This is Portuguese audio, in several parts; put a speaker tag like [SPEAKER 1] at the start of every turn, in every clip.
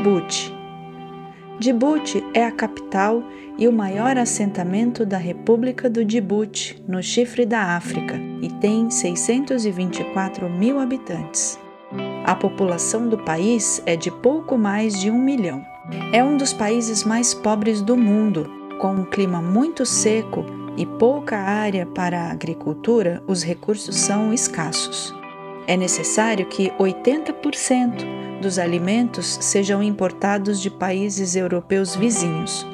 [SPEAKER 1] Djibouti. Djibouti é a capital e o maior assentamento da República do Djibouti, no chifre da África, e tem 624 mil habitantes. A população do país é de pouco mais de um milhão. É um dos países mais pobres do mundo, com um clima muito seco e pouca área para a agricultura, os recursos são escassos. É necessário que 80% dos alimentos sejam importados de países europeus vizinhos.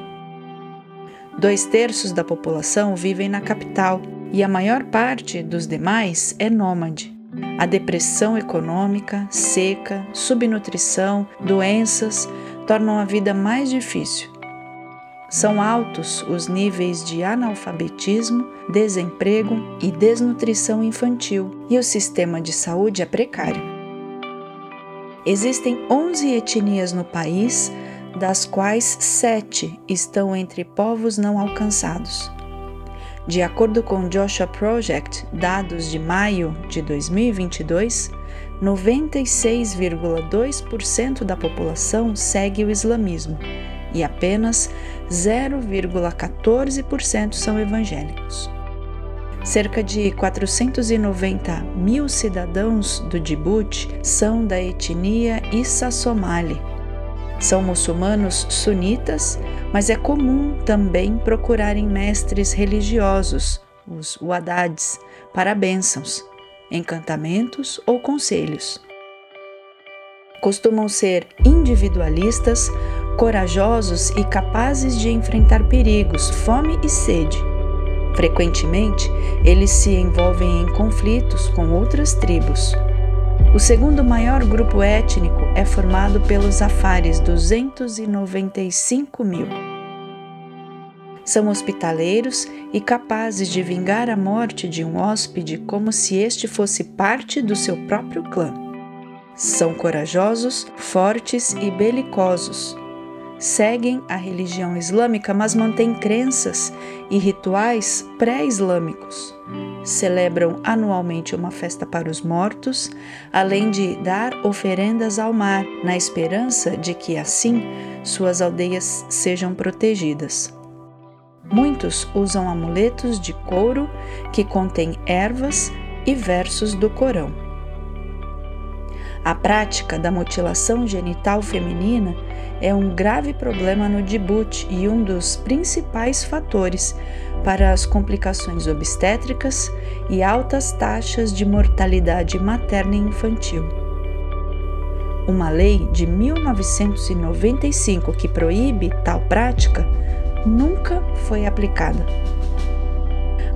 [SPEAKER 1] Dois terços da população vivem na capital e a maior parte dos demais é nômade. A depressão econômica, seca, subnutrição, doenças tornam a vida mais difícil. São altos os níveis de analfabetismo, desemprego e desnutrição infantil, e o sistema de saúde é precário. Existem 11 etnias no país, das quais sete estão entre povos não alcançados. De acordo com Joshua Project, dados de maio de 2022, 96,2% da população segue o islamismo e apenas 0,14% são evangélicos. Cerca de 490 mil cidadãos do Djibouti são da etnia Issa Somali. São muçulmanos sunitas mas é comum também procurarem mestres religiosos, os wadads, para bênçãos, encantamentos ou conselhos. Costumam ser individualistas, corajosos e capazes de enfrentar perigos, fome e sede. Frequentemente, eles se envolvem em conflitos com outras tribos. O segundo maior grupo étnico é formado pelos Afares, 295 mil. São hospitaleiros e capazes de vingar a morte de um hóspede como se este fosse parte do seu próprio clã. São corajosos, fortes e belicosos. Seguem a religião islâmica, mas mantêm crenças e rituais pré-islâmicos celebram anualmente uma festa para os mortos, além de dar oferendas ao mar, na esperança de que assim suas aldeias sejam protegidas. Muitos usam amuletos de couro que contêm ervas e versos do Corão. A prática da mutilação genital feminina é um grave problema no Djibouti e um dos principais fatores para as complicações obstétricas e altas taxas de mortalidade materna e infantil. Uma lei de 1995 que proíbe tal prática nunca foi aplicada.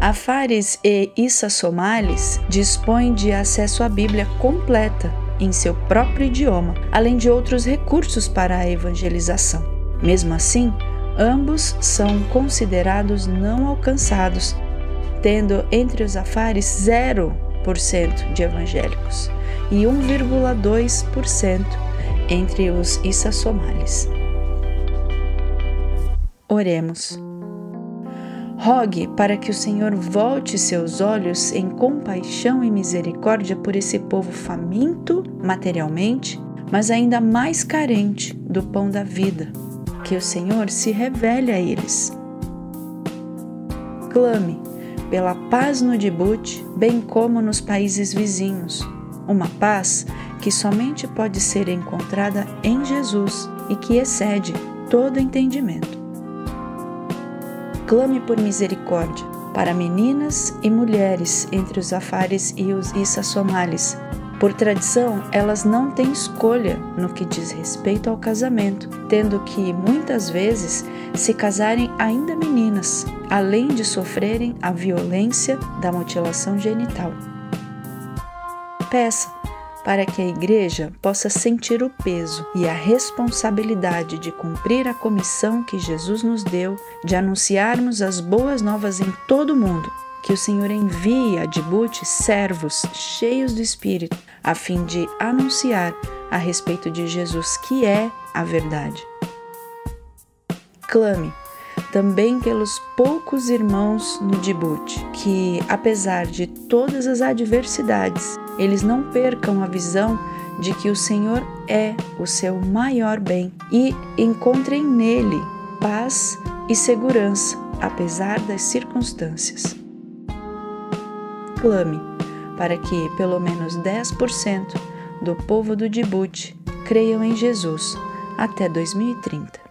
[SPEAKER 1] A Fares e Issa Somalis dispõem de acesso à Bíblia completa em seu próprio idioma, além de outros recursos para a evangelização. Mesmo assim, ambos são considerados não alcançados, tendo entre os afares 0% de evangélicos e 1,2% entre os Issa Somalis. Oremos. Rogue para que o Senhor volte seus olhos em compaixão e misericórdia por esse povo faminto materialmente, mas ainda mais carente do pão da vida. Que o Senhor se revele a eles. Clame pela paz no Djibouti, bem como nos países vizinhos. Uma paz que somente pode ser encontrada em Jesus e que excede todo entendimento clame por misericórdia para meninas e mulheres entre os afares e os Issa Somalis. Por tradição, elas não têm escolha no que diz respeito ao casamento, tendo que muitas vezes se casarem ainda meninas, além de sofrerem a violência da mutilação genital. Peça para que a Igreja possa sentir o peso e a responsabilidade de cumprir a comissão que Jesus nos deu de anunciarmos as boas novas em todo o mundo. Que o Senhor envie a Djibouti servos cheios do Espírito, a fim de anunciar a respeito de Jesus, que é a verdade. Clame também pelos poucos irmãos no Djibouti, que, apesar de todas as adversidades, eles não percam a visão de que o Senhor é o seu maior bem e encontrem nele paz e segurança, apesar das circunstâncias. Clame para que pelo menos 10% do povo do Djibouti creiam em Jesus até 2030.